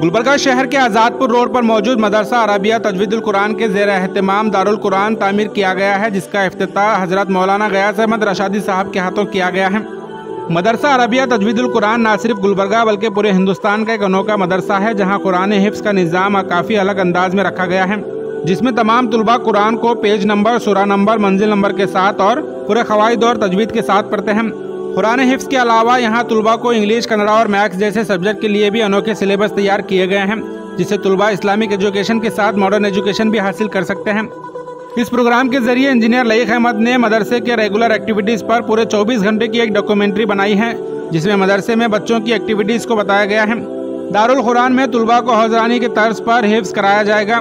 गुलबर्गा शहर के आज़ादपुर रोड पर मौजूद मदरसा अरबिया तजवीदुल कुरान के जेर अहतमाम दारुल कुरान तामीर किया गया है, जिसका अफ्ताह हज़रत मौलाना गयास अहमद रशादी साहब के हाथों किया गया है। मदरसा अरबिया तजवीदुल कुरान न सिर्फ़ गुलबर्गा बल्कि पूरे हिंदुस्तान का एक अनोखा मदरसा है, जहाँ कुरान हिफ्स का निज़ाम काफ़ी अलग अंदाज में रखा गया है, जिसमें तमाम तलबा कुरान को पेज नंबर, सुरा नंबर, मंजिल नंबर के साथ और पूरे खवाद और तजवीद के साथ पढ़ते हैं। कुरान हिफ्स के अलावा यहाँ तलबा को इंग्लिश, कन्नड़ा और मैथ्स जैसे सब्जेक्ट के लिए भी अनोखे सिलेबस तैयार किए गए हैं जिससे तलबा इस्लामिक एजुकेशन के साथ मॉडर्न एजुकेशन भी हासिल कर सकते हैं। इस प्रोग्राम के ज़रिए इंजीनियर लईक अहमद ने मदरसे के रेगुलर एक्टिविटीज़ पर पूरे 24 घंटे की एक डॉक्यूमेंट्री बनाई है, जिसमें मदरसे में बच्चों की एक्टिविटीज़ को बताया गया है। दारुल कुरान में तलबा को हौजरानी के तर्ज पर हिफ्स कराया जाएगा,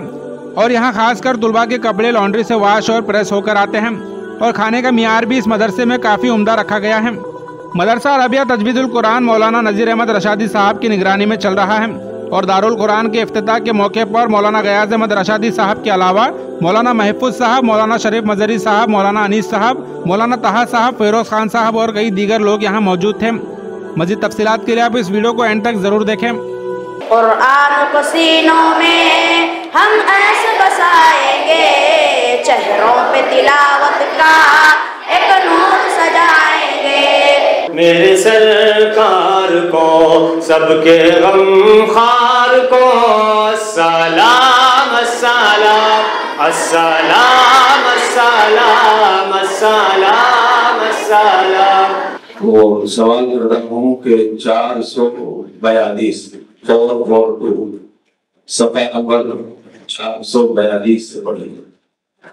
और यहाँ खासकर तलबा के कपड़े लॉन्ड्री से वाश और प्रेस होकर आते हैं, और खाने का मीयार भी इस मदरसे में काफ़ी उमदा रखा गया है। मदरसा अरबिया तजवीदुल कुरान मौलाना नज़ीर अहमद रशादी साहब की निगरानी में चल रहा है और दारुल कुरान के अफ्ताह के मौके पर मौलाना गयाज अहमद रशादी साहब के अलावा मौलाना महफूज साहब, मौलाना शरीफ मजरी साहब, मौलाना अनीस साहब, मौलाना तहा साहब, फेरोज खान साहब और कई दीगर लोग यहाँ मौजूद थे। मजीद तफसीत के लिए आप इस वीडियो को एंड तक ज़रूर देखें। में हम ऐसे बसाएँगे, चेहरों पे तिलावत का एक नूर मेरे सरकार को, सबके गम खार को सलाम सलाम अस्सलाम अस्सलाम अस्सलाम अस्सलाम। वो सवाल कर रहा हूँ कि चार सौ बयालीस फोर फोर टू सफ़ा नंबर चार सौ बयालीस से पढ़ेंगे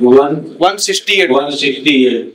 168 168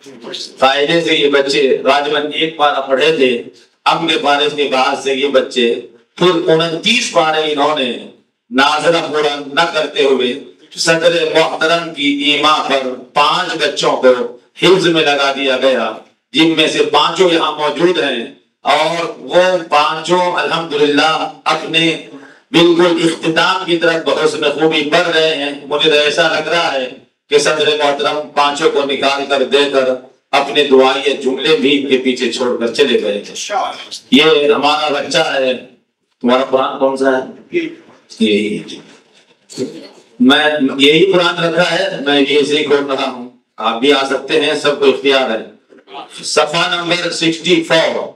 फ़ायदे से ये बच्चे राजवन एक पारा पढ़े थे अब के पारे के बाद से ये बच्चे, फिर उनतीस पारे इन्होंने नाजरा पूरा न करते हुए सदर मोहतरम की ईमा पर पाँच बच्चों को हिफ्ज में लगा दिया गया, जिनमें से पाँचों यहाँ मौजूद हैं, और वो पाँचों, अल्हम्दुलिल्लाह, अपने बिल्कुल इख्तिताम की तरफ़ बहुत खूबी बढ़ रहे हैं। मुझे तो ऐसा लग रहा है कि सदर मोहतरम पांचों को निकाल कर देकर अपने दुआई जुमले भी इनके पीछे छोड़कर चले गए थे ये हमारा बच्चा है तुम्हारा कुरान कौन सा है यही मैं यही कुरान रखा है मैं ये से खोल रहा हूँ आप भी आ सकते हैं सबको इख्तियार है सफा नंबर सिक्सटी फोर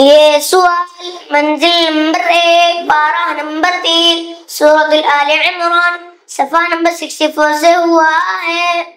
ये सवाल मंजिल नंबर एक बारह नंबर तीन सूरत आल इमरान सफा नंबर 64 से हुआ है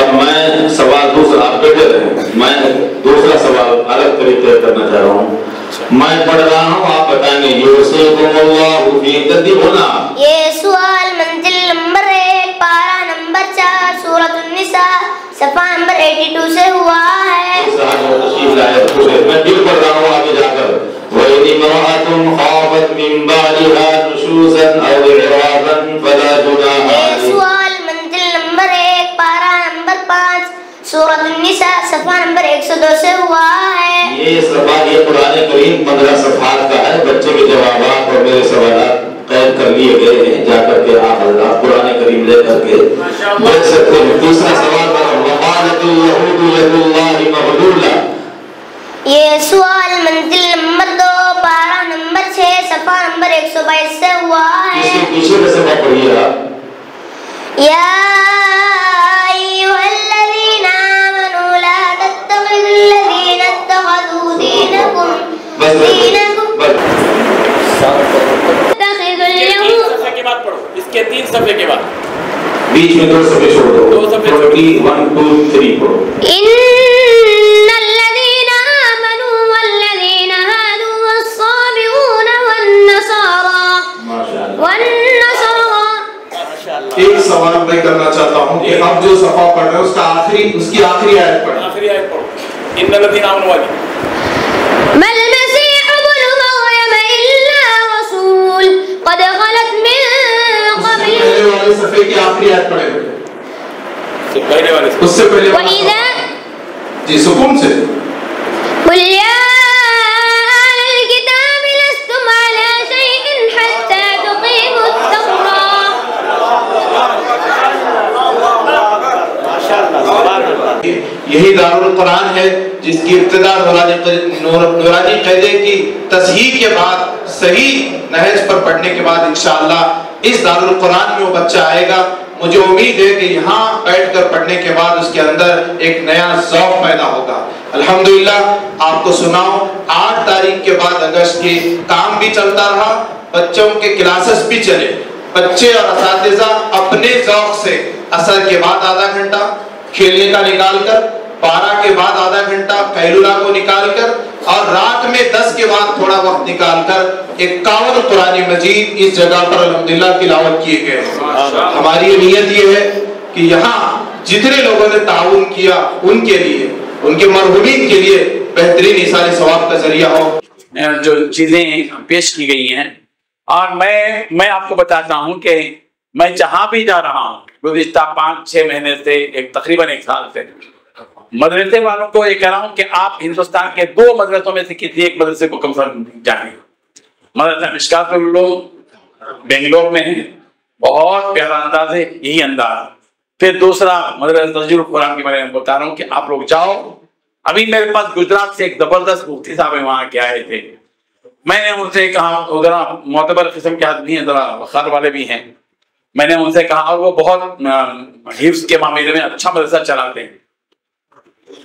अब मैं सवाल दूसरा आप बेटे रहे। मैं दूसरा सवाल अलग तरीके से करना चाह रहा हूँ। मैं पढ़ रहा हूँ आप बताएँगे ये सवाल मंजिल नंबर सूरत सफ़ा नंबर 82 से हुआ है। मैं दिल आगे जाकर। ये सफ़ा ये पुराने करीम पंद्रह सफात का है। बच्चे के जवाब और मेरे सवाल कैद कर लिए गए हैं जाकर के आप हजरात पुराने करीम लेकर के देख सकते हैं। दूसरा सवाल ये सवाल मंजिल नंबर दो पारा नंबर छह सफ़ा नंबर 122 से हुआ है। पीछे का सफ़ा पढ़िए आप। या बस इसके तीन सफे के बाद बीच में दो सफे छोड़ दो। दो सफे छोड़ी वन टू थ्री एक सवाल मैं करना चाहता हूँ कि अब जो सफ़ा पढ़ रहे हैं उसका आखिरी उसकी आखिरी आयत पढ़ो। आखिरी आयत पढ़ो। इन नदीन आमन वाली। वाली सफे की आखिरी आयत पढ़े बेटे तो पहले वाले उससे पहले वाला जी सुकून से। बोलिया यही दारुल कुरान है जिसकी इब्तदा नौरानी कैदे की तस्ही के बाद सही नहज पर पढ़ने के बाद इंशाल्लाह इस दारुल कुरान में वो बच्चा आएगा। मुझे उम्मीद है कि यहाँ बैठकर पढ़ने के बाद उसके अंदर एक नया जौक पैदा होगा। अल्हम्दुलिल्लाह, आपको सुनाओ आठ तारीख के बाद अगस्त के काम भी चलता रहा, बच्चों के क्लासेस भी चले। बच्चे और असातिजा अपने जौक से असर के बाद आधा घंटा खेलने का निकाल कर बारह के बाद आधा घंटा कैलुला को निकाल कर और रात में दस के बाद थोड़ा वक्त निकालकर इक्यावन कुरानी मजीद इस जगह पर अल्हम्दुलिल्लाह तिलावत किए गए हमारी ये नीयत ये है कि यहाँ जितने लोगों ने ताउन किया उनके लिए उनके मरहुमीन के लिए बेहतरीन इसारे सवाब का ज़रिया हो। जो चीज़ें पेश की गई हैं और मैं मैं आपको बताता हूँ कि मैं जहाँ भी जा रहा हूँ गुजशत पाँच छह महीने से एक तकरीबन एक साल से। मदरसे वालों को ये कह रहा हूँ कि आप हिंदुस्तान के दो मदरसों में से किसी एक मदरसे को कम से कम जाएँ मदरसा मिशकात बेंगलोर में है, बहुत प्यारा अंदाज है, यही अंदाज। फिर दूसरा मदरसा कुरान की मैं बता रहा हूँ कि आप लोग जाओ। अभी मेरे पास गुजरात से एक ज़बरदस्त मुफ्ती साहब है, वहाँ के आए थे। मैंने उनसे कहा जरा मोतबर किस्म के आदमी हैं, जरा वखार वाले भी हैं। मैंने उनसे कहा, और वो बहुत हिफ्स के मामले में अच्छा मदरसा चलाते हैं।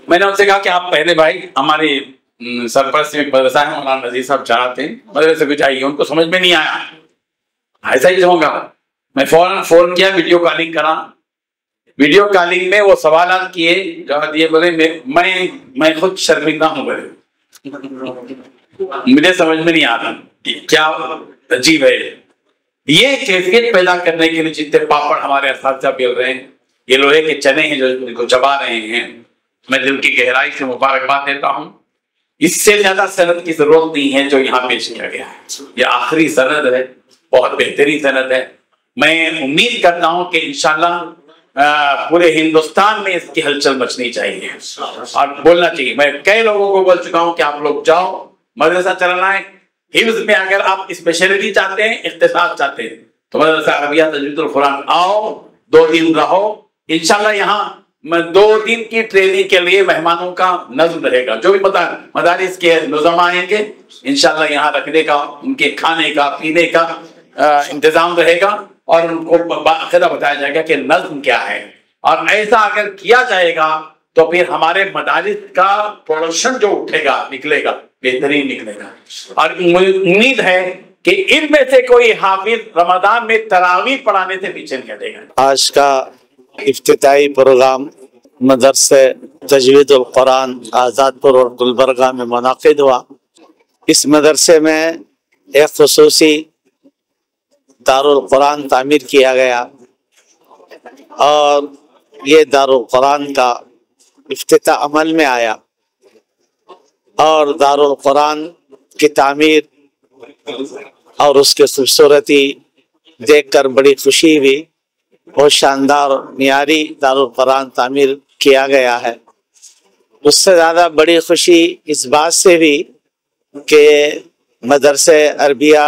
मैंने उनसे कहा कि आप पहले भाई हमारे हम्म, सरपरस्त में मदरसा है मौलाना नजीर साहब चलाते हैं मदरसे को जाइए उनको समझ में नहीं आया। ऐसा ही होगा। मैं फ़ौरन फ़ोन किया वीडियो कॉलिंग करा। वीडियो कॉलिंग में वो सवाल किए जवाब दिए बोले मैं मैं खुद शर्मिंदा हूँ बोले। मुझे समझ में नहीं आता कि क्या अजीब है। ये कैफियत पैदा करने के लिए जितने पापड़ हमारे साथ बेल रहे हैं ये लोहे के चने हैं जो इनको चबा रहे हैं। मैं दिल की गहराई से मुबारकबाद देता हूँ। इससे ज़्यादा सनद की ज़रूरत नहीं है जो यहाँ पेश किया गया है। ये आखिरी सनद है, बहुत बेहतरीन सनद है। मैं उम्मीद करता हूँ कि इंशाल्लाह पूरे हिंदुस्तान में इसकी हलचल मचनी चाहिए। और बोलना चाहिए, मैं कई लोगों को बोल चुका हूँ कि आप लोग जाओ, मदरसा चलाना है। हिफ्ज में अगर आप स्पेशलिटी चाहते हैं इख्तिसास चाहते हैं तो मदरसा अरबिया तजवीजुल कुरान आओ, दो दिन रहो। इंशाल्लाह यहाँ दो दिन की ट्रेनिंग के लिए मेहमानों का नज्म रहेगा। जो भी मदा, मदारिस के निज़ाम आएँगे, इंशाल्लाह यहाँ रखने का, उनके खाने का, पीने का इंतज़ाम रहेगा और उनको बाकायदा बताया जाएगा कि नज्म क्या है। और ऐसा अगर किया जाएगा तो फिर हमारे मदारिस का प्रोडक्शन जो उठेगा, निकलेगा, बेहतरीन निकलेगा। और उम्मीद है कि इनमें से कोई हाफिज रमज़ान में तरावी पढ़ाने से पीछे नहीं हटेगा। आज का इफ्तिताई प्रोग्राम मदरसे तजवीद कुरान आज़ादपुर और गुलबर्गा में मुनद हुआ। इस मदरसे में एक खसूसी दारुल कुरान तामीर किया गया और ये दारुल कुरान का इफ्तिता अमल में आया और दारुल कुरान की तामीर और उसकी खूबसूरती देखकर बड़ी खुशी हुई। बहुत शानदार मियारी दारुल कुरान तामीर किया गया है। उससे ज़्यादा बड़ी खुशी इस बात से भी कि मदरसे अरबिया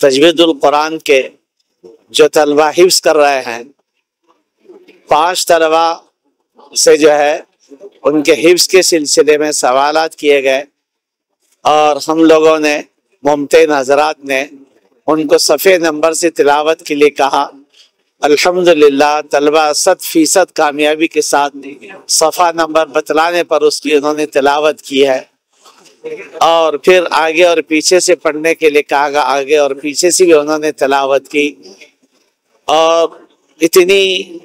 तजवीदुल कुरान के जो तलबा हिफ्स कर रहे हैं, पाँच तलबा से जो है उनके हिफ्स के सिलसिले में सवाल किए गए और हम लोगों ने मुमतिन हजरात ने उनको सफ़े नंबर से तिलावत के लिए कहा। अल्हम्दुलिल्लाह, तलबा सत फ़ीसद कामयाबी के साथ सफ़ा नंबर बतलाने पर उसकी उन्होंने तिलावत की है। और फिर आगे और पीछे से पढ़ने के लिए कहा आगे और पीछे से भी उन्होंने तिलावत की। और इतनी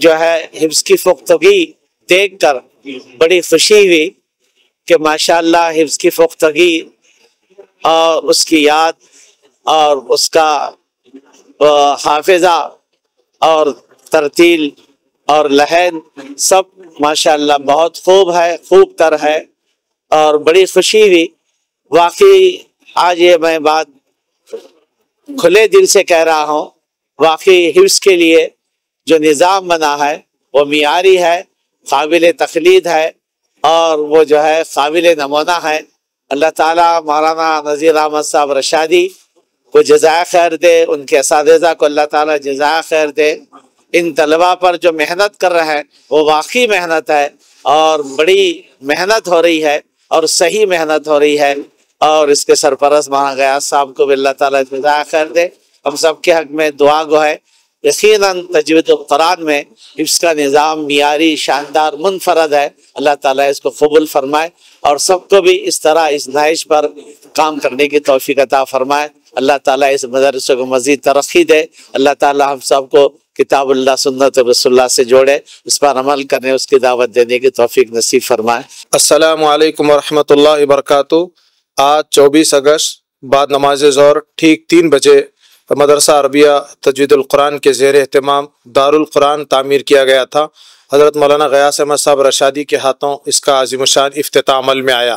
जो है हिफ्स की पुख्तगी देख कर बड़ी खुशी हुई कि माशाल्लाह हिफ्स की पुख्तगी और उसकी याद और उसका हाफिजा और तरतील और लहन सब, माशाल्लाह, बहुत खूब है, खूब तर है और बड़ी खुशी हुई। वाकई आज ये मैं बात खुले दिल से कह रहा हूँ। वाकई हिफ्स के लिए जो निज़ाम बना है, वो मीरी है, काबिल तकलीद है और वो जो है काबिल नमूना है। अल्लाह ताला मौलाना नज़ीर अहमद साहब रशादी को जजा खैर दे, उनके इस को अल्लाह ताला जजा खैर दे। इन तलबा पर जो मेहनत कर रहे हैं, वो वाकई मेहनत है और बड़ी मेहनत हो रही है और सही मेहनत हो रही है और इसके सरपरस्त माना गया साहब को भी अल्लाह ताला जजा खैर दे। हम सबके हक में दुआ गो है। यकीन तजवीद कुरान में इसका निज़ाम मीरी शानदार, मुनफरद है। अल्लाह ताला इसको कबूल फरमाए और सबको भी इस तरह इस नहाइश पर काम करने की तोफ़ी अता फरमाए। अल्लाह ताला इस मदरसे को मज़ीद तरक्की दे। अल्लाह ताला हम सबको किताबुल्लाह, सुन्नत रसुल्लाह से जोड़े। उस पर अमल करने, उसकी दावत देने की तोफ़ी नसीब फरमाए। अस्सलाम वालेकुम रहमतुल्लाहि वबरकातुहू। आज 24 अगस्त, बाद नमाज़ ज़ोर ठीक तीन बजे मदरसा अरबिया तजवीदुल्कुरान के जेर अहतमाम दारुलकुरान तामीर किया गया था। हज़रत मौलाना गयास अहमद साहब रशादी के हाथों इसका आजिमशान अफ्ताह में आया।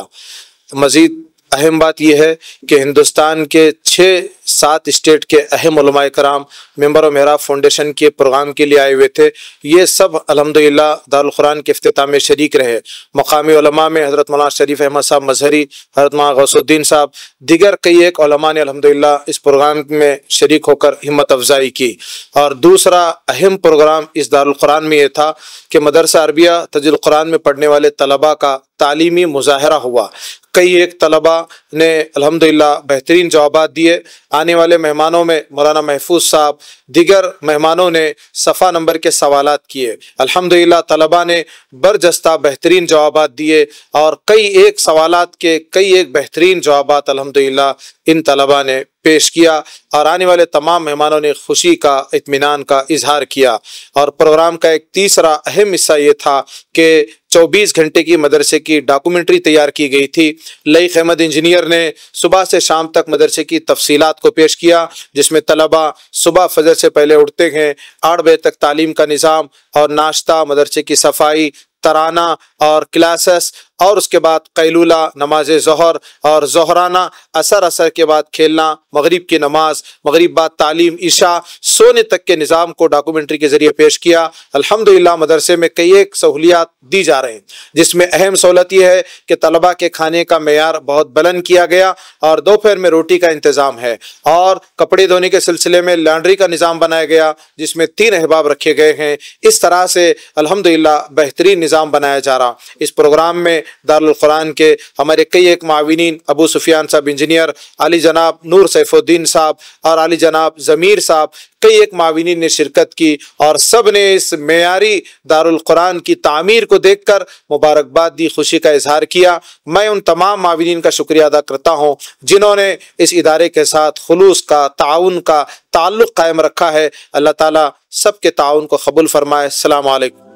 मज़ीद अहम बात यह है कि हिंदुस्तान के छः सात स्टेट के अहम कराम मेंबर मेरा फाउंडेशन के प्रोग्राम के लिए आए हुए थे। ये सब अलहमदिल्ला दारुल्कुरान के अफ्ताह में शरीक रहे। मकामी में हज़रत मौलाना शरीफ अहमद साहब मजहरी, हज़रत मौलाना गौसुद्दीन साहब, दिगर कई एक ने अलहमदिल्ला इस प्रोग्राम में शरीक होकर हिम्मत अफजाई की। और दूसरा अहम प्रोग्राम इस दारुल्कुरान में यह था कि मदरसा अरबिया तजुलकुरान में पढ़ने वाले तलबा का तालीमी मुजाहरा हुआ। कई एक तलबा ने अलहमदिल्ला बेहतरीन जवाब दिए। आने वाले मेहमानों में मौलाना महफूज साहब, दिगर मेहमानों ने सफ़ा नंबर के सवाल किए। अल्हम्दुलिल्लाह, तलबा ने बरजस्ता बेहतरीन जवाब दिए और कई एक सवाल के कई एक बेहतरीन जवाब अलहमदिल्ला इन तलबा ने पेश किया और आने वाले तमाम मेहमानों ने खुशी का इतमान का इजहार किया। और प्रोग्राम का एक तीसरा अहम हिस्सा ये था कि 24 घंटे की मदरसे की डॉक्यूमेंट्री तैयार की गई थी। लई अहमद इंजीनियर ने सुबह से शाम तक मदरसे की तफसीलात को पेश किया, जिसमें तलबा सुबह फजर से पहले उठते हैं, आठ बजे तक तालीम का निज़ाम और नाश्ता, मदरसे की सफ़ाई, तराना और क्लासेस और उसके बाद कैलूला, नमाज़ जहर और जहराना, असर असर के बाद खेलना, मगरिब की नमाज़, मगरिब बाद तालीम, ईशा, सोने तक के निज़ाम को डॉक्यूमेंट्री के ज़रिए पेश किया। अल्हम्दुलिल्लाह मदरसे में कई एक सहूलियात दी जा रहे हैं, जिसमें अहम सहूलत यह है कि तलबा के खाने का मैार बहुत बुलंद किया गया और दोपहर में रोटी का इंतज़ाम है और कपड़े धोने के सिलसिले में लॉन्ड्री का निज़ाम बनाया गया, जिसमें तीन अहबाब रखे गए हैं। इस तरह से अलहमदिल्ला बेहतरीन निज़ाम बनाया जा रहा। इस प्रोग्राम में दारुल्कुरान के हमारे कई एक माविन अबू सुफियान साहब इंजीनियर अली जनाब नूर सैफुद्दीन साहब और अली जनाब ज़मीर साहब, कई एक माविन ने शिरकत की और सबने इस मैारी दारुल्कुरान की तामीर को देख कर मुबारकबाद दी, खुशी का इजहार किया। मैं उन तमाम माविन का शुक्रिया अदा करता हूँ जिन्होंने इस इदारे के साथ खलूस का, ताउन का ताल्लुक़ कायम रखा है। अल्लाह ताली सब के ताउन को कबूल फरमाए। अल्लाम